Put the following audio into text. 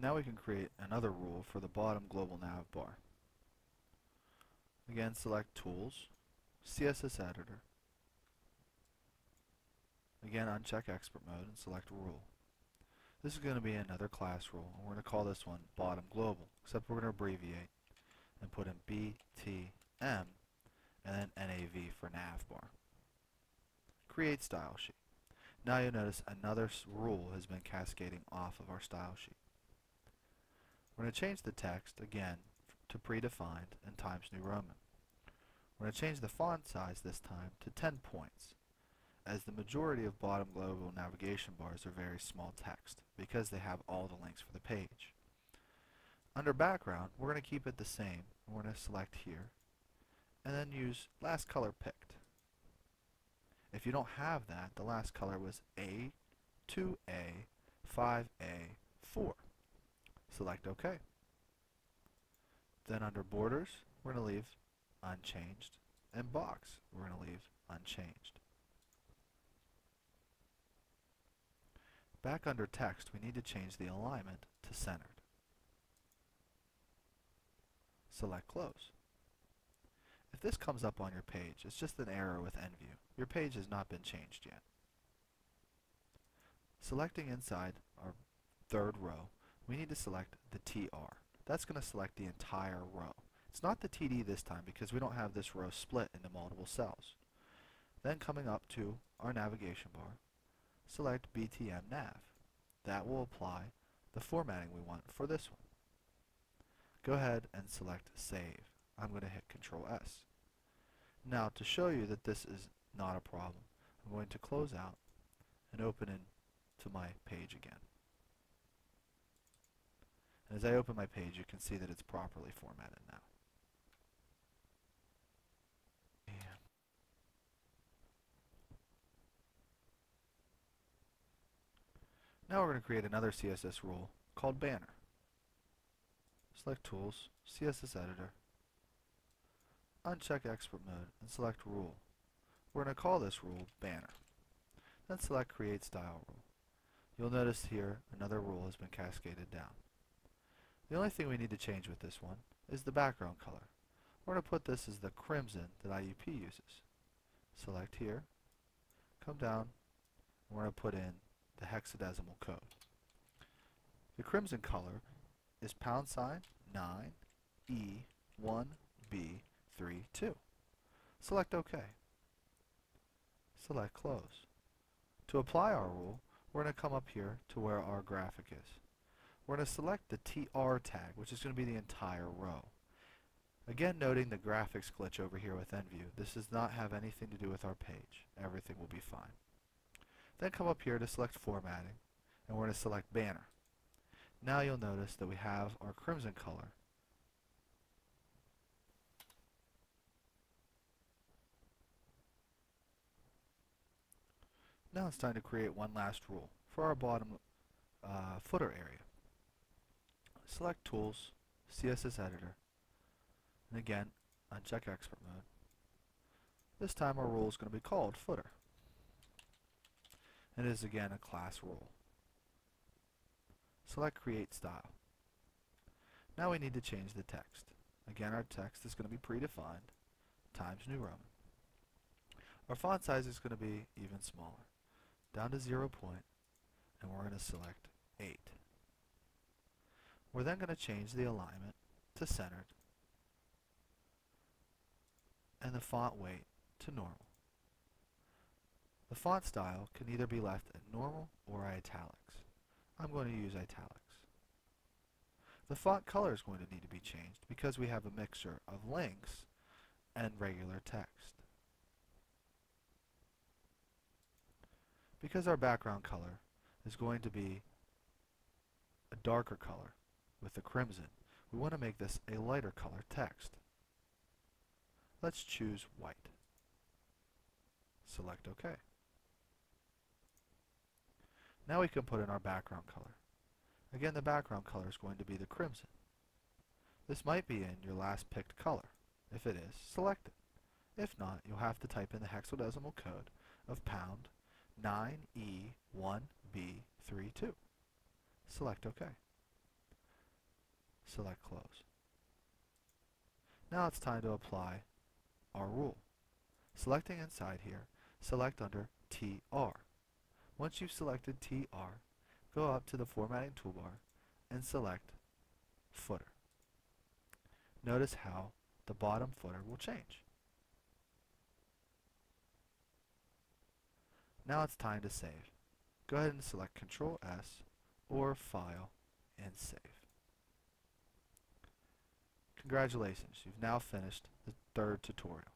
Now we can create another rule for the bottom global nav bar. Again, select Tools, CSS Editor. Again, uncheck Expert Mode and select Rule. This is going to be another class rule, and we're going to call this one Bottom Global, except we're going to abbreviate and put in BTM and then NAV for navbar. Create style sheet. Now you'll notice another rule has been cascading off of our style sheet. We're going to change the text again to predefined and Times New Roman. We're going to change the font size this time to 10 points as the majority of bottom global navigation bars are very small text because they have all the links for the page. Under background, we're going to keep it the same. We're going to select here and then use last color picked. If you don't have that, the last color was A, 2A, 5A, 4. Select OK. Then under borders, we're going to leave unchanged, and box, we're going to leave unchanged. Back under text, we need to change the alignment to centered. Select close. If this comes up on your page, it's just an error with Nvu. Your page has not been changed yet. Selecting inside our third row, we need to select the TR. That's going to select the entire row. It's not the TD this time because we don't have this row split into multiple cells. Then coming up to our navigation bar, select BTM Nav. That will apply the formatting we want for this one. Go ahead and select Save. I'm going to hit Control S. Now to show you that this is not a problem, I'm going to close out and open in to my page again. As I open my page, you can see that it's properly formatted now. Now we're going to create another CSS rule called banner. Select Tools, CSS Editor, uncheck Expert Mode, and select Rule. We're going to call this rule Banner. Then select Create Style Rule. You'll notice here another rule has been cascaded down. The only thing we need to change with this one is the background color. We're going to put this as the crimson that IUP uses. Select here, come down, and we're going to put in the hexadecimal code. The crimson color is pound sign 9E1B32. Select OK. Select Close. To apply our rule, we're going to come up here to where our graphic is. We're going to select the TR tag, which is going to be the entire row. Again, noting the graphics glitch over here with Nvu, this does not have anything to do with our page. Everything will be fine. Then come up here to select formatting and we're going to select banner. Now you'll notice that we have our crimson color. Now it's time to create one last rule for our bottom uh, footer area. Select Tools, CSS Editor, and again, uncheck Expert Mode. This time our rule is going to be called footer. and It is again a class rule. Select Create Style. Now we need to change the text. Again, our text is going to be predefined, Times New Roman. Our font size is going to be even smaller, down to 0 point, and we're going to select 8. We're then going to change the alignment to centered, and the font weight to normal. The font style can either be left at normal or italics. I'm going to use italics. The font color is going to need to be changed because we have a mixture of links and regular text. Because our background color is going to be a darker color with the crimson, we want to make this a lighter color text. Let's choose white. Select OK. Now we can put in our background color. Again, the background color is going to be the crimson. This might be in your last picked color. If it is, select it. If not, you'll have to type in the hexadecimal code of pound 9E1B32. Select OK. Select close. Now it's time to apply our rule. Selecting inside here, select under TR. Once you've selected TR, go up to the formatting toolbar and select footer. Notice how the bottom footer will change. Now it's time to save. Go ahead and select Control S or File and save. Congratulations, you've now finished the third tutorial.